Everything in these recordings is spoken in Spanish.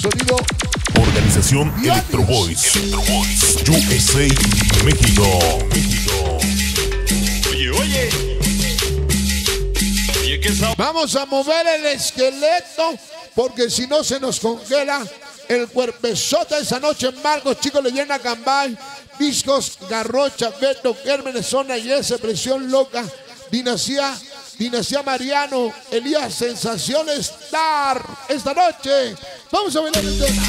Sonido Organización Electro Boys. Electro Boys. USA México. México. Oye, oye. Oye, qué sabor. Vamos a mover el esqueleto porque si no se nos congela el cuerpezote esa noche en Marcos, chicos, leyenda Cambay, Discos, Garrocha, Beto, Gérmenes, Zona y ese Presión Loca, Dinastía, Dinastía Mariano, Elías, Sensación Star. Esta noche vamos a bailar el tema.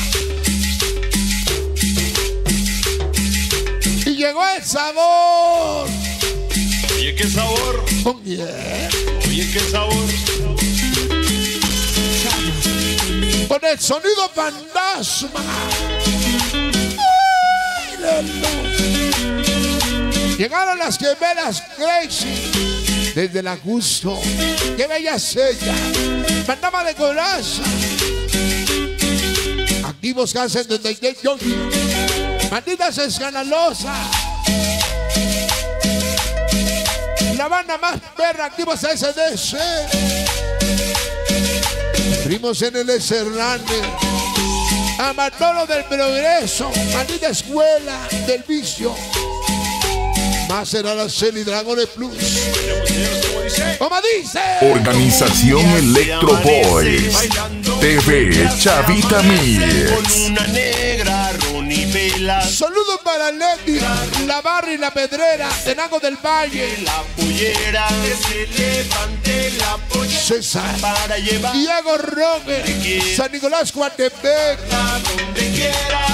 Y llegó el sabor. Oye, qué sabor. ¿Con quién? Oye, qué sabor. con el sonido fantasma. Llegaron las gemelas Crazy desde la Gusto. ¡Qué bella es ella! Mandaba de coraza. Activos que hacen desde el Yogi. Malditas escandalosas. La banda más perra, activos SDC. Primos en el Hernández. A Manolo del Progreso. Maldita escuela del vicio. Más será la Celi Dragones Plus. Como dice. Organización Electro Boys. TV Chavita Mix. Saludos para Leti, la Barra y la Pedrera, de Nago del Valle, La pollera. Que se levante la pollera. César, Para llevar Diego Roque, San Nicolás donde quiera.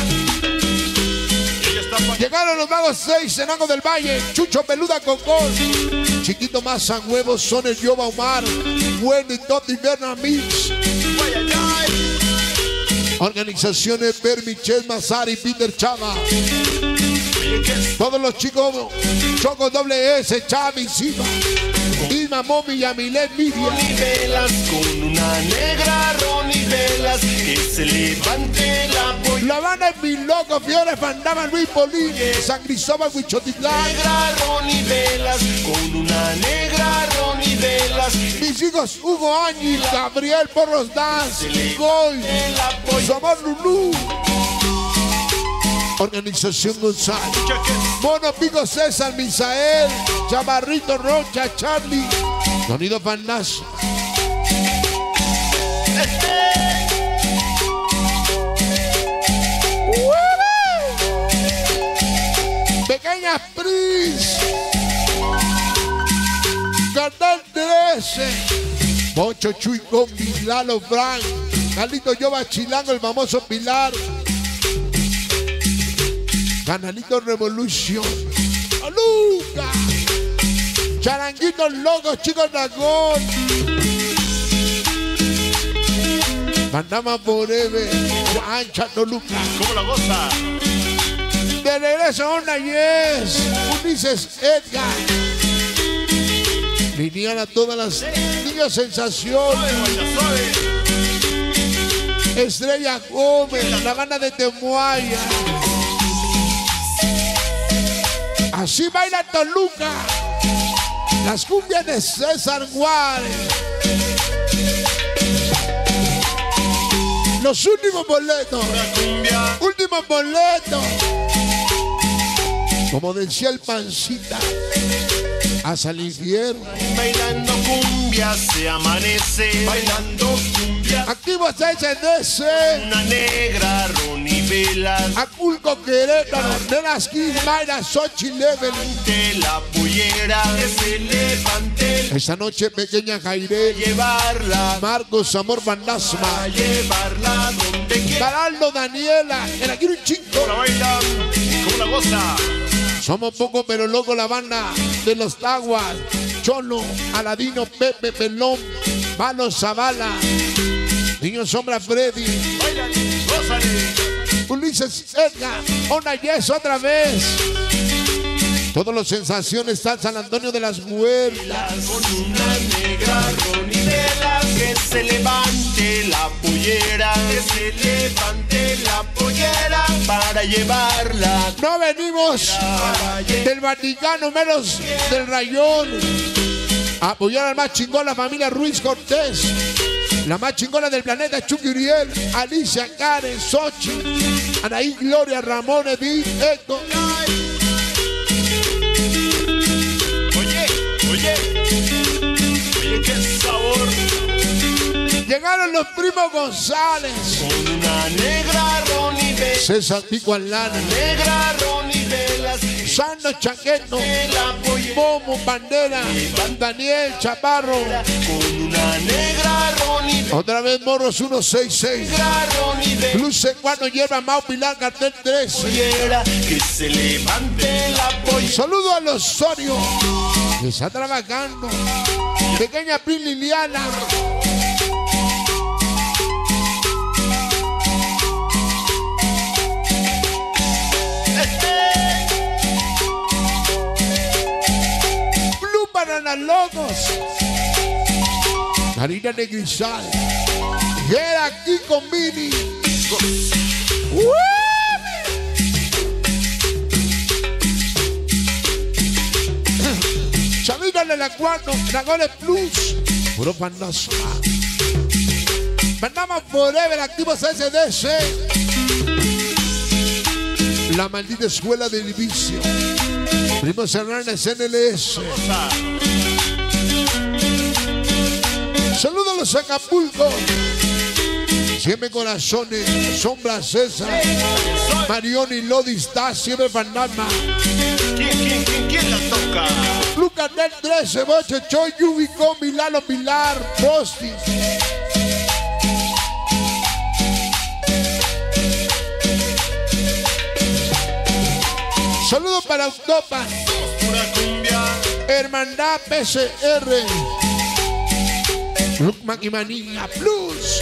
Llegaron los magos 6, Nago del Valle, Chucho Peluda Cocón, Chiquito Masa Huevos, Son el Yoba Omar, Wendy Totti Berna Mix. Organizaciones Per Michel Mazari, Peter Chava. Todos los chicos, Choco Doble S, Chavi, Silva, Isma, Momi, Yamilet, Velas con una negra Ronnie Velas que se levante la polla La Habana es mi loco, Fiore, Fandama, Luis Polín, San Cristóbal, Huichotitlán. negra Ronnie Velas con una negra Ronnie Velas Mis hijos, Hugo Áñez, Gabriel Porros la polla Somos Lulú. Organización González. Mono Pico César, Misael, Chamarrito Rocha, Charlie. Sonido Fandazo. 13. Mocho Chuy Combi, Lalo Frank. Carlito Yoba Chilango, el famoso Pilar. Canalito Revolution. ¡Luca! Charanguitos locos, chicos dragón. Mandama Forever. Ancha Toluca. ¿Cómo la goza? De regreso a Onda Yes. Ulises Edgar. Linean a todas las niñas sensación. Estrella Gómez, la banda de Temuaya. Así baila Toluca. Las cumbias de César Juárez. Los últimos boletos. Últimos boletos. Como decía el pancita. Hasta el infierno. bailando cumbia se amanece bailando cumbia Activo SDC. una negra Ronnie Velas Aculco Querétaro. De las Kids Mayra Xochitl Level. de la pollera que se levante Esta noche pequeña Jairé, llevarla Marcos Amor Fantasma, a llevarla donde quiera Caraldo Daniela, el aquí un chico. ¿Cómo la bailan? ¿Cómo la goza? Somos poco pero loco la banda de los Taguas, Cholo, Aladino, Pepe, Pelón, Malo Zavala, Niño Sombra Freddy. Ulises Edgar, Ona Yes otra vez. Todos los sensaciones están San Antonio de las Muertas. Con una negra Ronnie Velas que se levante la pollera que se levante la pollera para llevarla No venimos del Vaticano, menos del Rayón. A apoyar al más chingón, la familia Ruiz Cortés. La más chingona del planeta, Chucky Uriel, Alicia, Karen, Sochi, Anaí, Gloria, Ramón, Edith, Eco. Oye, oye, qué sabor. Llegaron los primos González, Con una negra Ronnie Velas, César Pico Alana, negra Ronnie Velas, Sano Chaqueto, de. Momo Bandera, Daniel Chaparro. Con Otra vez Morros 166. negra Ronnie Velas. Plus cuando lleva Mau Pilar Cartel 3. pollera, que se levante la pollera. Saludo a los Sorio que está trabajando. Pequeña Pin Liliana. Blue Banana Logos. Karina Negrizal. Era aquí con Mini. ¡Woo! Chavita de la 4, Dragones Plus, puro panazo. Panama Forever, activos SDC. La maldita escuela del vicio. Primos Hernández NLS. Saludos a los Acapulco. Siempre corazones, sombra César, Marioni Lodi está siempre fantasma. ¿Quién, quién, quién, quién la toca? Lucas del 13, Boche, Choy, Yubico, Milano, Pilar, Posti. Saludos para cumbia. Hermandad PCR, Lucman y Manilla Plus,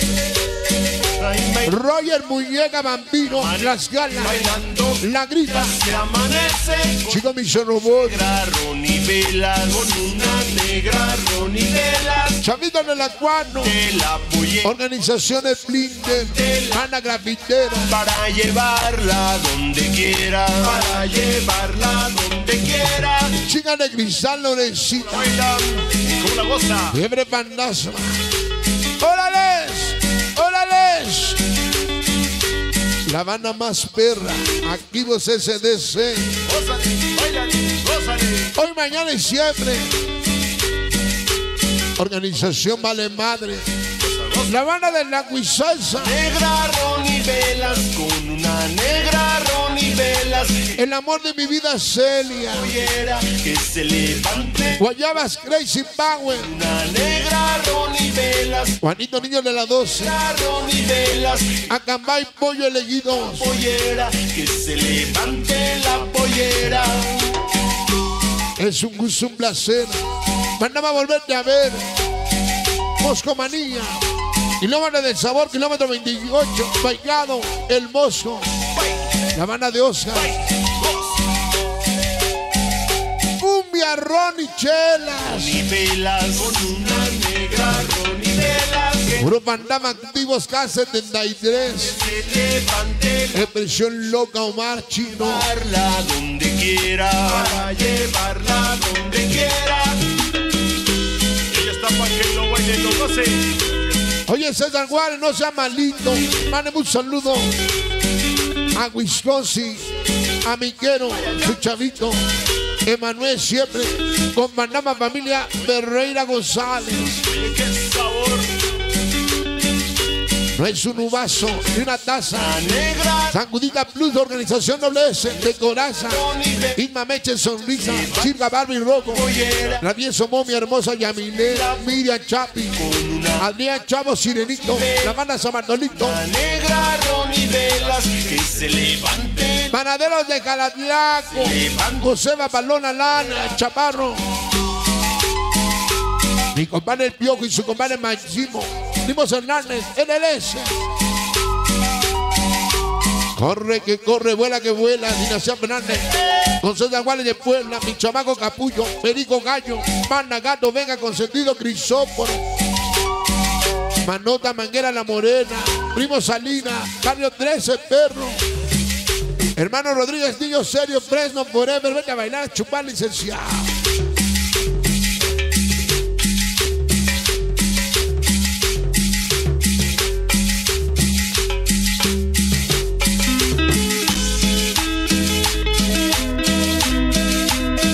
Roger Muñeca Bambino, Las Galas, Bailando. La Gripa, Chico Mission Robot. Chavito de la Cuano, De la pollera. Organizaciones Blinder, Ana Grafitera, Para llevarla donde quiera. Para llevarla donde quiera. Chica de Cristal Lorencita. Como la goza. Fiebre Pandazo. ¡Órales! ¡Órales! La banda más perra, activos SDC. Hoy, mañana y siempre. Organización Vale Madre. La banda de la. Negra Ronnie Velas. Con El amor de mi vida, Celia. Pollera. Que se levante. Guayabas Crazy Power. Una negra Ronnie Velas. Juanito Niño de la 12. Negra Ronnie Velas. Acambay Pollo Elegidos. Pollera. Que se levante la pollera. Es un gusto, un placer. Mandaba a volverte a ver. Moscomanía. Kilómetro del sabor, kilómetro 28. Bailado, el Mosco. La banda de Oscar. Cumbia, Ron y Chelas. Ronnie Velas. Con una negra Ronnie Velas. Que Puro Pandama Activos K73. se levante la Expresión loca Omar Chino. llevarla donde quiera. Para llevarla donde quiera. Ella está para que lo baile, lo goce. Oye, César Juárez, no sea malito. Mándeme un saludo a Wisconsin, a Miquero, su chavito, Emanuel siempre, con Manama Familia Ferreira González. No es un uvazo ni una taza. Sangudita Plus, Organización WS, de Coraza. Isma Meche, Sonrisa, Silva Barbie Rojo, Pollera. la Tieso Momi, Hermosa Yamile, Miriam Chapi, Adrián Chavo Sirenito, la banda San Bartolito, La negra Ronnie Velas que se levante, Panaderos de Calatlaco, José Balona Lana, Chaparro. Mi compadre El Piojo y su compadre Máximo. Dimos Hernández, NLS. Corre que corre, vuela que vuela, Dinastía Fernández. Con César Juárez de Puebla, mi chamaco Capullo, Perico Gallo, Mana Gato, Venga con sentido Crisóforo. Manota Manguera La Morena, Primo Salina, Barrio 13 Perro, Hermano Rodríguez Niño Serio, Fresno Forever, vete a bailar, chupar licenciado.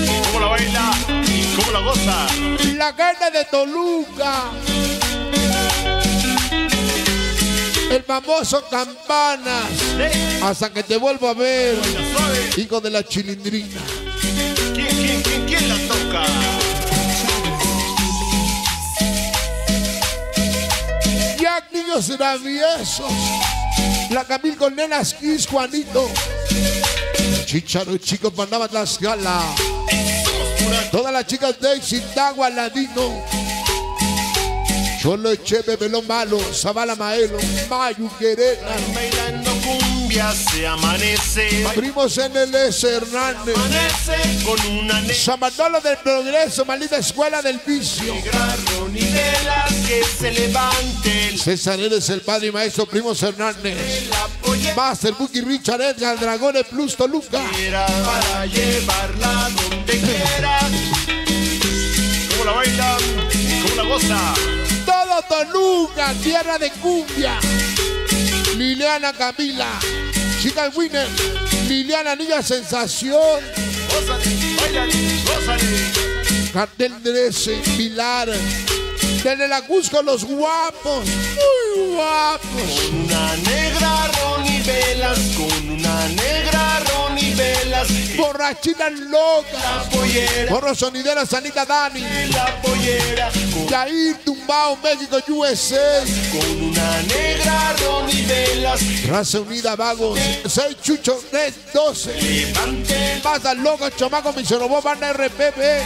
¿Cómo la baila cómo la goza? La carne de Toluca. El famoso Campanas. Hasta que te vuelvo a ver. Hijo de la chilindrina. ¿Quién, quién, quién, quién la toca? Ya niños traviesos. La Camil con nenas Kiss, Juanito. Chicharo chicos mandaban las galas. Todas las chicas de Xintagua, Ladino. Cholo Echepe, Belón Malo, Zabala Maelo, Mayu Querena. Bailando cumbia se amanece. Primos en el S. Hernández. Amanece con una San Bartolo del Progreso, maldita escuela del vicio. negra ronidelas que se levante César eres el padre y maestro Primos Hernández. Master Buki Richard Edgar Dragones Plus Toluca. para llevarla donde quiera. ¿Cómo la bailan? ¿Cómo la goza? Toluca, tierra de cumbia. Liliana Camila, chica winner. Liliana Niña Sensación. Cartel 13, Pilar. Desde la Cusco, los guapos. Muy guapos. Una negra Borrachita loca. La pollera, Porro sonidera Sanita Dani. la Yair Tumbao, México, USA. con una negra ronivelas. Raza Unida Vagos. 6 Chucho, Red 12. Levante Pasa loco, chamaco, mi robó banda RPP.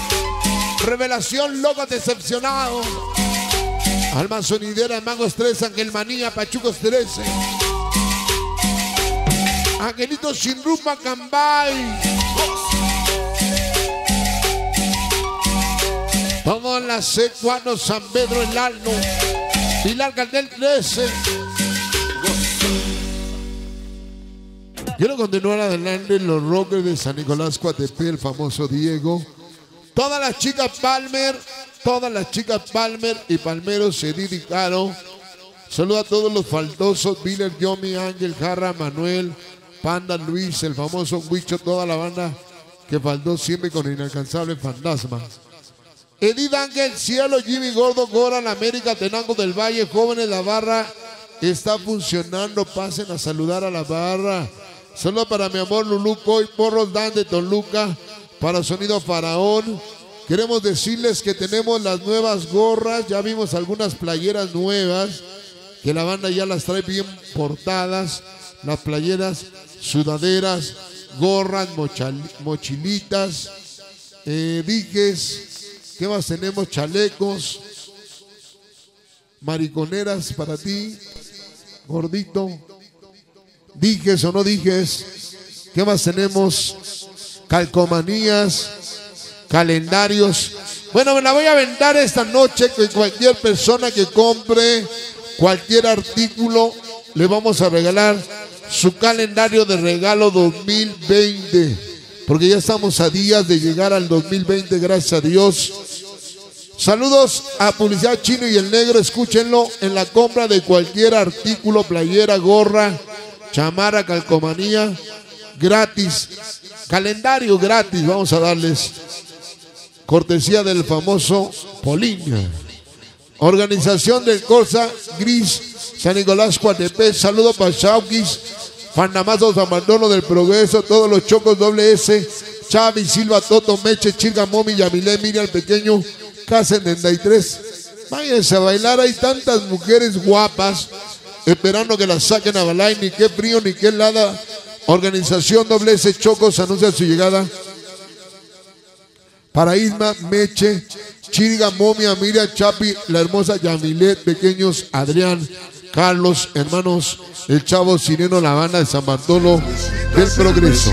Revelación loco, decepcionado. Alma sonidera, Mangos 3, Ángel Manía, Pachucos 13. Angelito sin rumba, Cambay. Todo en la C4, San Pedro, el Alno. Pilar Caldel 13. Quiero continuar adelante en los rockers de San Nicolás Coatepec, el famoso Diego. Todas las chicas Palmer, todas las chicas Palmer y Palmeros se dedicaron. Saludo a todos los faltosos, Miller, Yomi, Ángel, Jarra, Manuel, Panda, Luis, el famoso Huicho, toda la banda que faltó siempre con inalcanzable fantasma. Edith Ángel, Cielo, Jimmy Gordo, Goran, América, Tenango del Valle, Jóvenes, la barra está funcionando. Pasen a saludar a la barra. Solo para mi amor Lulú Coy, Porros Dan de Toluca, para Sonido Faraón. Queremos decirles que tenemos las nuevas gorras, ya vimos algunas playeras nuevas, que la banda ya las trae bien portadas. Las playeras, sudaderas, gorras, mochilitas, eh, ¿Qué más tenemos? Chalecos, mariconeras para ti, gordito. Dijes o no dijes. ¿Qué más tenemos? Calcomanías, calendarios. Bueno, me la voy a vender esta noche que cualquier persona que compre cualquier artículo le vamos a regalar su calendario de regalo 2020. Porque ya estamos a días de llegar al 2020, gracias a Dios. Saludos a Publicidad Chino y el Negro, escúchenlo en la compra de cualquier artículo, playera, gorra, chamarra, calcomanía, gratis. Calendario gratis, vamos a darles. Cortesía del famoso Poliña. Organización del Corsa Gris, San Nicolás Coatepec, saludo para Chauquis, Fanamazo San Bartolo del Progreso, todos los chocos doble S, Chavi, Silva, Toto, Meche, Chilga, Momi, Yamilé, Miriam, Pequeño, K73. Váyanse a bailar, hay tantas mujeres guapas esperando que las saquen a bailar, ni qué frío, ni qué helada. Organización doble S Chocos anuncia su llegada para Isma, Meche, Chirga, Momia, Miriam, Chapi, la hermosa Yamilet, pequeños Adrián, Carlos, hermanos, el chavo Sireno, la banda de San Bartolo del Progreso.